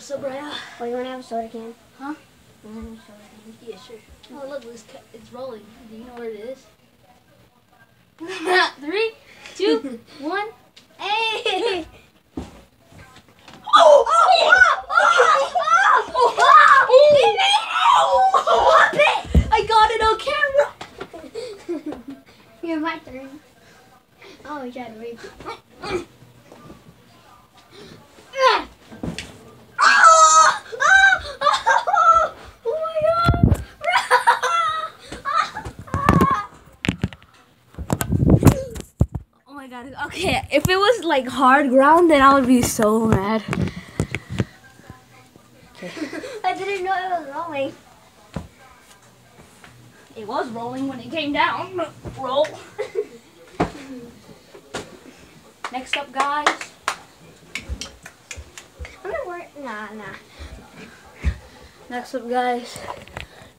What's up, Raya? Oh, you want to have a soda can? Huh? You want to soda can? Yeah, sure. Oh, look, it's, it's rolling. Do you know where it is? Three, two, one. Hey! Oh! Oh! I got it on camera. You're my turn. Oh, you tried to rape it. Ah! Ah! Ah! Oh my god! Oh my god. Okay, if it was like hard ground, then I would be so mad. Okay. I didn't know it was rolling. It was rolling when it came down. Roll. Next up, guys. I'm gonna work. Nah, nah. Next up, guys,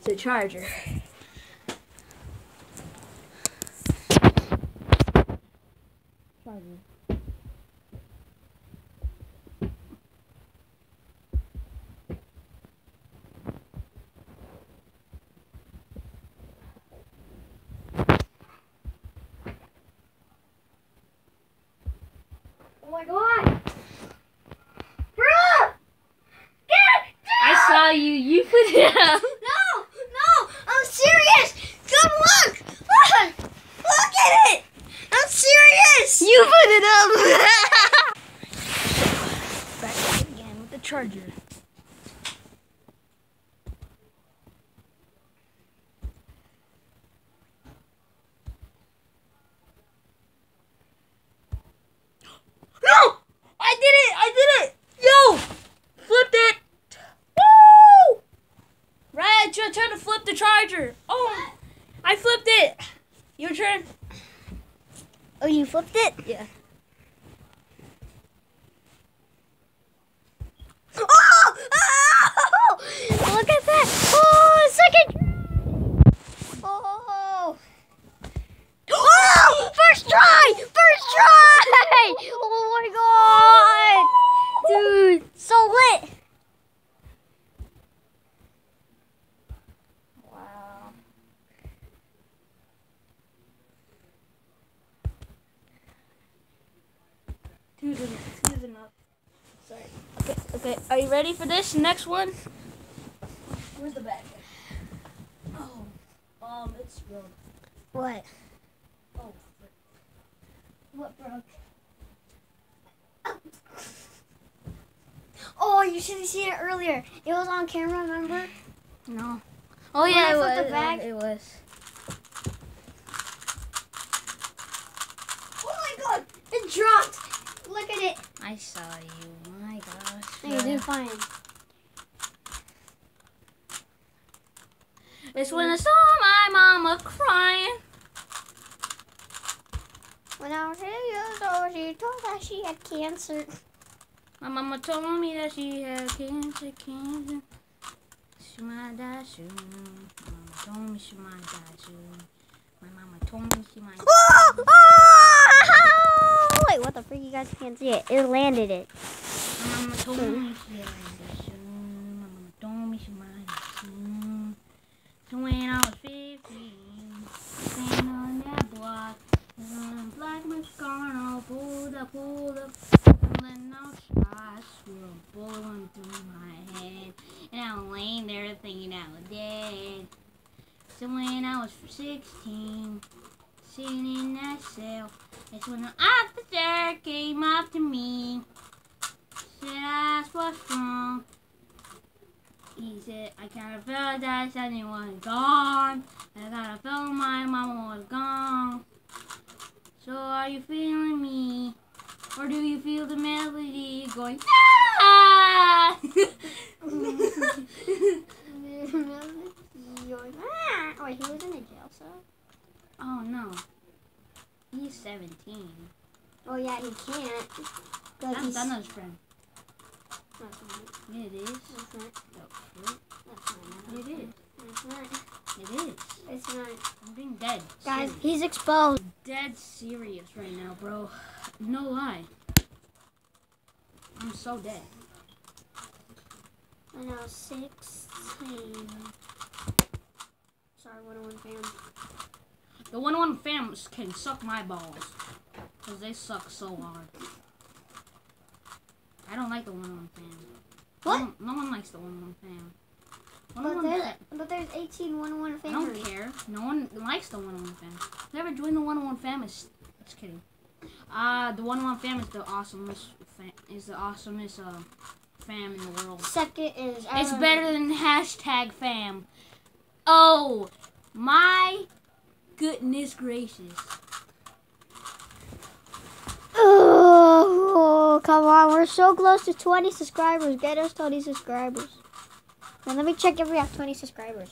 the charger. Charger. Oh my god! Bruh! Get I saw you. You put it up. No! No! I'm serious! Come look! Look! Look at it! I'm serious! You put it up. Back at it again with the charger. No! I did it! I did it! Yo! Flipped it! Woo! Right, try, try to flip the charger. Oh! I flipped it! Your turn. Oh, you flipped it? Yeah. Oh! oh! Look at that! Oh, second! Oh! Oh! First try! First try! Oh my god! Dude, so lit! Wow. Dude, it's moving up. Sorry. Okay. Are you ready for this next one? Where's the bag? Oh, um, it's broke. What? Oh. What broke? Oh, you should have seen it earlier. It was on camera, remember? no. Oh When yeah, it was. the bag? It was. Oh my god! It dropped! Look at it. I saw you. Gosh. No, you did fine. It's when I saw my mama crying. When I was eight years old, she told us she had cancer. My mama told me that she had cancer, cancer. She might die soon. My mama told me she might die soon. My mama told me she might die soon. Wait, what the freak? You guys can't see it. It landed it. My mama told me she might die soon. My mama told me she might die soon. So when I was 15, standing on that block, and black mascara, pulled up, pulled up, letting out shots, were a through my head, and I was laying there thinking I was dead. So when I was 16, sitting in that cell, that's when an officer came up to me, said I what's wrong. He said, I kind of felt that something was gone. I kind of felt my mama was gone. So are you feeling me? Or do you feel the melody going, ah! oh, wait, he was in a jail cell? Oh no. He's 17. Oh, yeah, he can't. That's. Donna's friend. It is. That's not. No, That's not. It is. That's not. It is. It's not. I'm being dead. Guys, serious. he's exposed. dead serious right now, bro. No lie. I'm so dead. I know, 16. Sorry, 101 fam. The 101 fam can suck my balls. Because they suck so hard. I don't like the 101 fam. What? No, one- no one likes the 101 fam. But 101 there's, fam. but there's 18 101 I fam. I don't care. No one likes the 101 fam. Never join the 101 fam is just kidding. Uh, the 101 fam is the awesomest fam, is the awesomest uh, fam in the world. Second is. It's Aaron- better than hashtag fam. Oh my goodness gracious. Oh, come on. We're so close to 20 subscribers. Get us 20 subscribers. And let me check if we have 20 subscribers.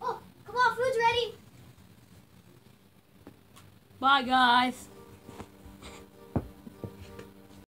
Oh, come on. Food's ready. Bye guys.